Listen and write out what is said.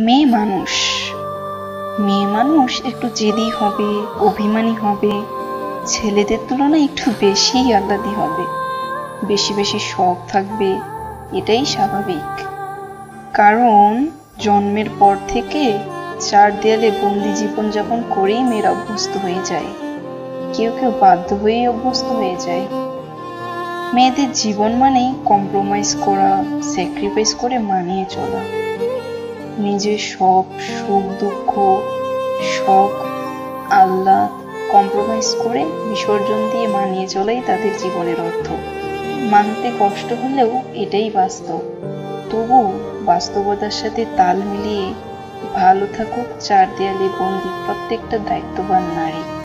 মেয়ে মানুষ। মেয়ে মানুষ একটু জেদি হবে, অভিমানী হবে। ছেলেদের তুলনায় একটু বেশিই আহ্লাদি হবে। বেশি বেশি শখ থাকবে, এটাই স্বাভাবিক। কারণ জন্মের পর থেকে চার দেয়ালে বন্দি জীবনযাপন করেই মেয়েরা অভ্যস্ত হয়ে যায়। কেউ কেউ বাধ্য হয়েই অভ্যস্ত হয়ে যায়। মেয়েদের জীবন মানেই কম্প্রোমাইজ করা স্যাক্রিফাইস করে মানিয়ে চলা। নিজের সব সুখ দুঃখ, শখ আল্লাহ কম্প্রোমাইজ করে বিসর্জন দিয়ে মানিয়ে চলাই তাদের জীবনের অর্থ। মানতে কষ্ট হলেও এটাই বাস্তব। তবু বাস্তবতার সাথে তাল মিলিয়ে ভালো থাকুক চার দেয়ালে বন্দি প্রত্যেকটা দায়িত্ববান নারী।